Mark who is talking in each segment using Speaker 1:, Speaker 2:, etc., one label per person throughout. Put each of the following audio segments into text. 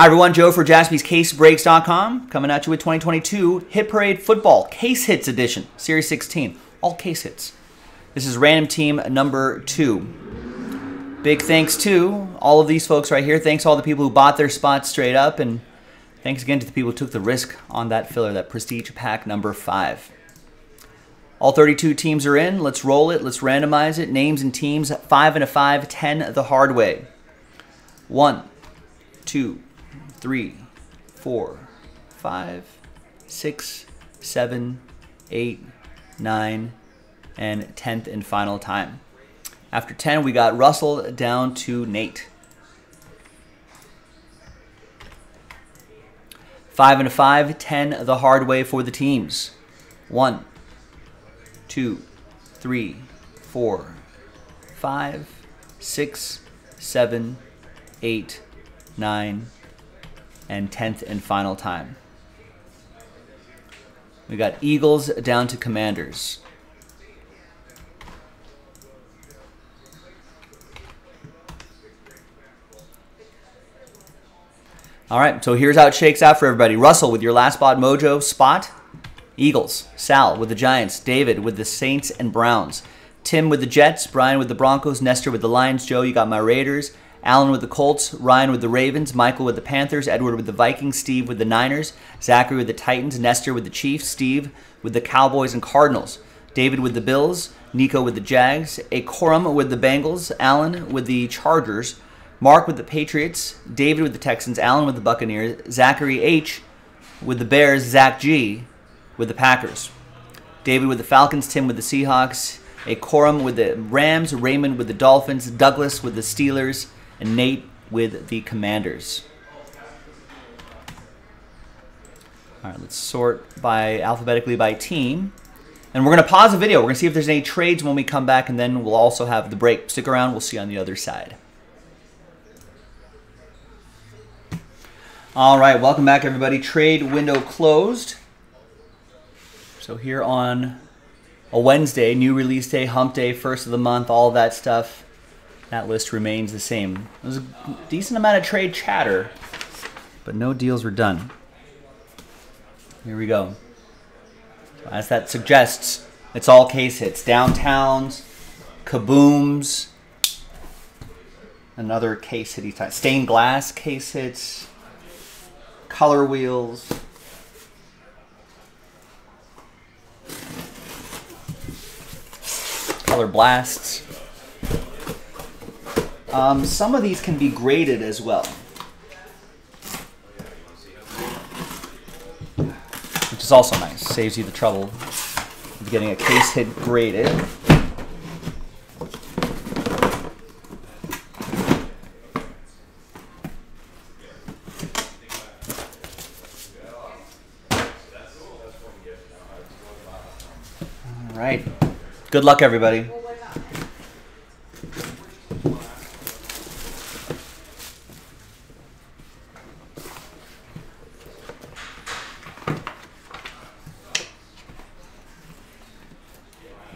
Speaker 1: Hi, everyone. Joe for jaspyscasebreaks.com coming at you with 2022 Hit Parade Football Case Hits Edition, Series 16. All case hits. This is random team number two. Big thanks to all of these folks right here. Thanks to all the people who bought their spots straight up. And thanks again to the people who took the risk on that filler, that Prestige Pack number five. All 32 teams are in. Let's roll it. Let's randomize it. Names and teams. Five and a five. Ten the hard way. One, two, three, four, five, six, seven, eight, nine, and tenth and final time. After 10, we got Russell down to Nate. Five and a five, 10 the hard way for the teams. One, two, three, four, five, six, seven, eight, nine, and 10th and final time. We got Eagles down to Commanders. All right, so here's how it shakes out for everybody. Russell with your last spot mojo spot. Eagles. Sal with the Giants. David with the Saints and Browns. Tim with the Jets. Brian with the Broncos. Nestor with the Lions. Joe, you got my Raiders. Alan with the Colts. Ryan with the Ravens. Michael with the Panthers. Edward with the Vikings. Steve with the Niners. Zachary with the Titans. Nestor with the Chiefs. Steve with the Cowboys and Cardinals. David with the Bills. Nico with the Jags. Acorum with the Bengals. Alan with the Chargers. Mark with the Patriots, David with the Texans, Allen with the Buccaneers, Zachary H with the Bears, Zach G with the Packers, David with the Falcons, Tim with the Seahawks, a Corum with the Rams, Raymond with the Dolphins, Douglas with the Steelers, and Nate with the Commanders. All right, let's sort by alphabetically by team. And we're going to pause the video. We're going to see if there's any trades when we come back, and then we'll also have the break. Stick around. We'll see you on the other side. All right, welcome back, everybody. Trade window closed. So here on a Wednesday, new release day, hump day, first of the month, all that stuff. That list remains the same. There's a decent amount of trade chatter, but no deals were done. Here we go. As that suggests, it's all case hits. Downtowns, kabooms, another case hitty type. Stained glass case hits color wheels. Color blasts. Um, some of these can be graded as well. Which is also nice. Saves you the trouble of getting a case hit graded. right. Good luck, everybody.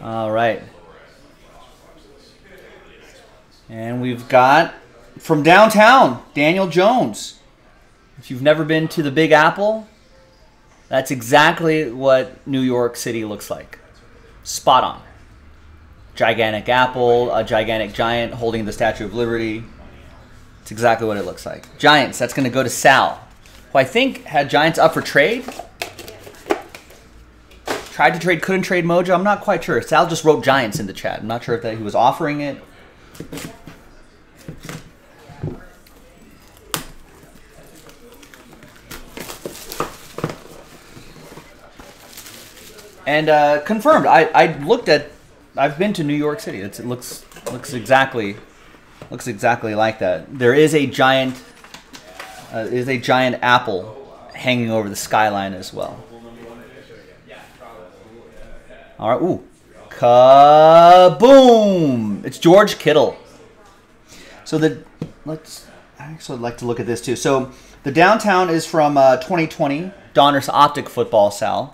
Speaker 1: All right. And got from downtown, Daniel Jones. If you've never been to the Big Apple, that's exactly what New York City looks like spot on. Gigantic apple, a gigantic giant holding the Statue of Liberty. It's exactly what it looks like. Giants, that's going to go to Sal, who I think had Giants up for trade. Tried to trade, couldn't trade Mojo. I'm not quite sure. Sal just wrote Giants in the chat. I'm not sure if that he was offering it. And uh, confirmed. I, I looked at. I've been to New York City. It's, it looks looks exactly looks exactly like that. There is a giant uh, is a giant apple hanging over the skyline as well. All right. Ooh. Kaboom! It's George Kittle. So the let's I actually like to look at this too. So the downtown is from uh, 2020 Donruss Optic Football Sal.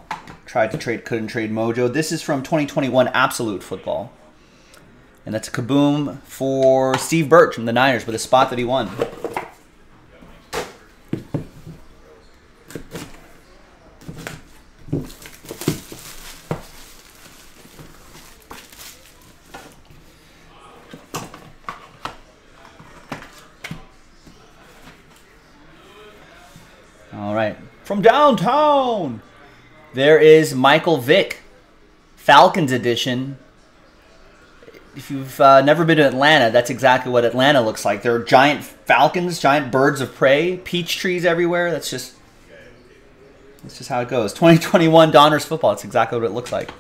Speaker 1: Tried to trade, couldn't trade Mojo. This is from 2021 Absolute Football. And that's a kaboom for Steve Birch from the Niners with a spot that he won. All right. From downtown there is Michael Vick, Falcons edition. If you've uh, never been to Atlanta, that's exactly what Atlanta looks like. There are giant falcons, giant birds of prey, peach trees everywhere. That's just that's just how it goes. 2021 Donruss football. That's exactly what it looks like.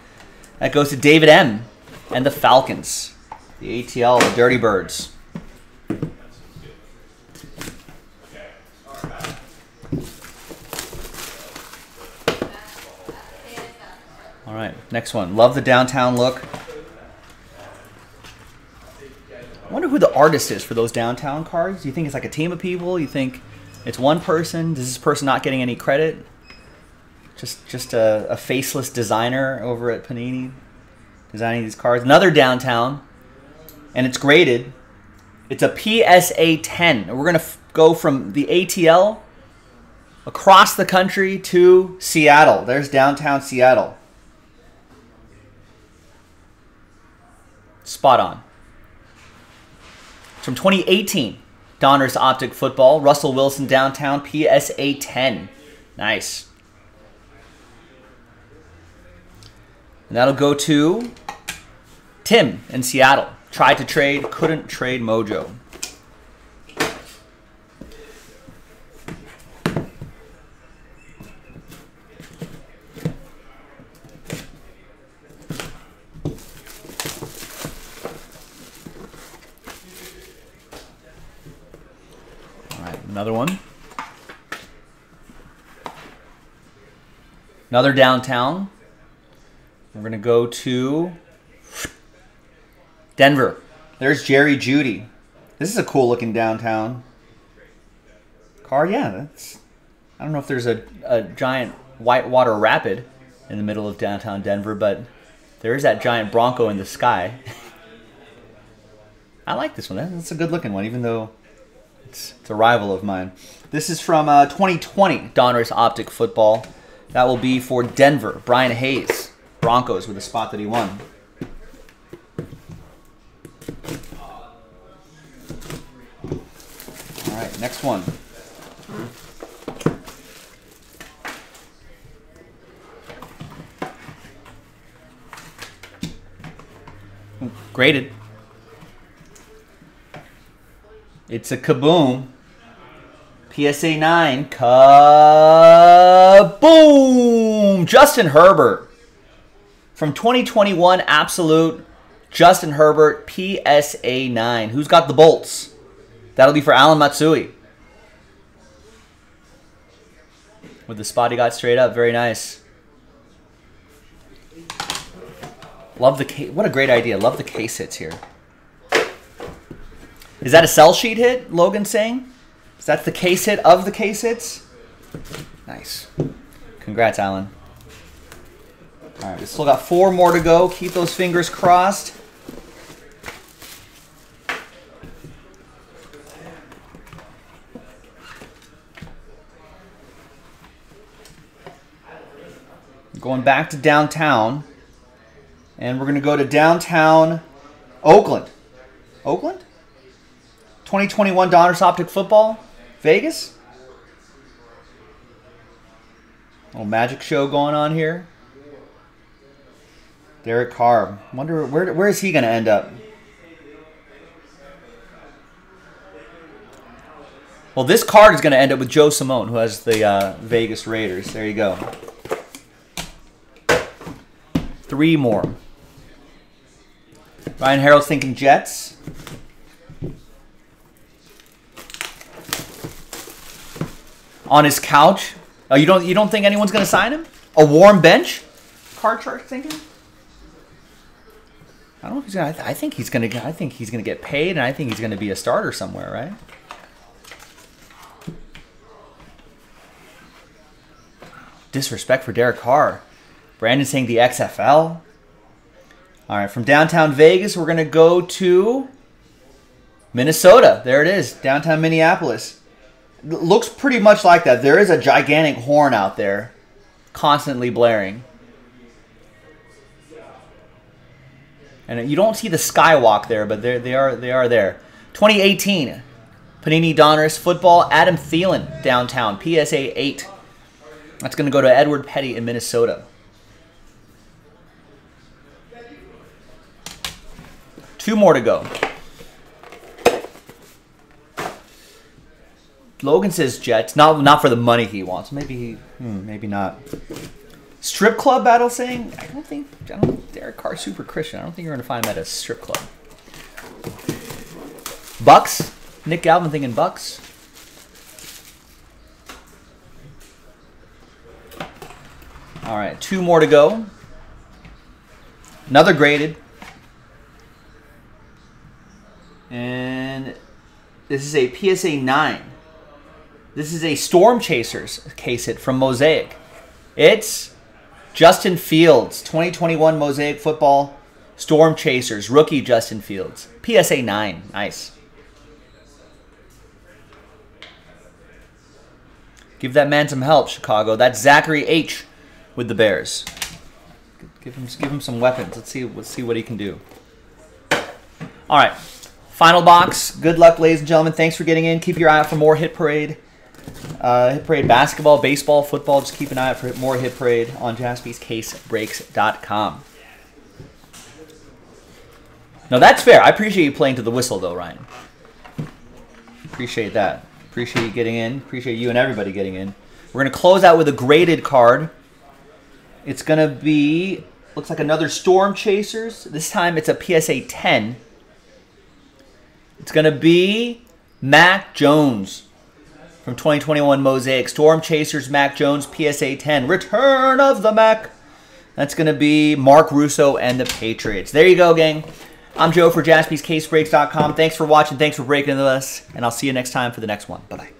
Speaker 1: That goes to David M. and the Falcons, the ATL, the Dirty Birds. Next one. Love the downtown look. I wonder who the artist is for those downtown cards. Do you think it's like a team of people? You think it's one person? Does this person not getting any credit? Just just a, a faceless designer over at Panini designing these cards. Another downtown, and it's graded. It's a PSA 10. We're gonna go from the ATL across the country to Seattle. There's downtown Seattle. Spot on. It's from 2018. Donruss Optic Football. Russell Wilson downtown PSA 10. Nice. And that'll go to Tim in Seattle. Tried to trade, couldn't trade Mojo. All right, another one. Another downtown. We're going to go to Denver. There's Jerry Jeudy. This is a cool looking downtown car. Yeah, that's. I don't know if there's a, a giant whitewater rapid in the middle of downtown Denver, but there is that giant Bronco in the sky. I like this one. That's a good looking one, even though it's, it's a rival of mine. This is from uh, 2020 Donruss Optic Football. That will be for Denver. Brian Hayes, Broncos, with the spot that he won. All right, next one. Graded. It's a kaboom. PSA 9. Kaboom! Justin Herbert. From 2021 Absolute. Justin Herbert, PSA 9. Who's got the bolts? That'll be for Alan Matsui. With the spot he got straight up. Very nice. Love the case. What a great idea. Love the case hits here. Is that a sell sheet hit, Logan saying? Is that the case hit of the case hits? Nice. Congrats, Alan. All right, we still got four more to go. Keep those fingers crossed. Going back to downtown. And we're going to go to downtown Oakland. Oakland? 2021 Donruss Optic Football? Vegas? Little magic show going on here. Derek Carr. Wonder where where is he going to end up? Well, this card is going to end up with Joe Simone, who has the uh, Vegas Raiders. There you go. Three more. Ryan Harold's thinking Jets. On his couch. Oh, you don't you don't think anyone's going to sign him? A warm bench? Card chart thinking? I don't know if he's gonna. I think he's gonna. I think he's gonna get paid, and I think he's gonna be a starter somewhere, right? Disrespect for Derek Carr. Brandon saying the XFL. All right, from downtown Vegas, we're gonna go to Minnesota. There it is, downtown Minneapolis. Looks pretty much like that. There is a gigantic horn out there. constantly blaring. And you don't see the skywalk there, but they they are they are there. 2018 Panini Donruss football. Adam Thielen downtown PSA 8. That's going to go to Edward Petty in Minnesota. Two more to go. Logan says Jets. Not not for the money he wants. Maybe he, hmm, maybe not. Strip club battle saying I don't think I don't Derek Carr super Christian. I don't think you're gonna find him at a strip club. Bucks. Nick Galvin thinking Bucks. All right, two more to go. Another graded. And this is a PSA 9. This is a Storm Chasers case hit from Mosaic. It's Justin Fields, 2021 Mosaic Football Storm Chasers, rookie Justin Fields. PSA 9. Nice. Give that man some help, Chicago. That's Zachary H with the Bears. Give him, give him some weapons. Let's see, let's see what he can do. All right. Final box. Good luck, ladies and gentlemen. Thanks for getting in. Keep your eye out for more Hit Parade. Uh, hit Parade basketball, baseball, football. Just keep an eye out for more Hit Parade on jaspyscasebreaks.com. No, that's fair. I appreciate you playing to the whistle, though, Ryan. Appreciate that. Appreciate you getting in. Appreciate you and everybody getting in. We're going to close out with a graded card. It's going to be, looks like another Storm Chasers. This time it's a PSA 10. It's going to be Mac Jones from 2021 Mosaic. Storm Chasers, Mac Jones, PSA 10. Return of the Mac. That's going to be Mark Russo and the Patriots. There you go, gang. I'm Joe for jaspyscasebreaks.com. Thanks for watching. Thanks for breaking with us. And I'll see you next time for the next one. Bye-bye.